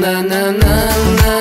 na na na na.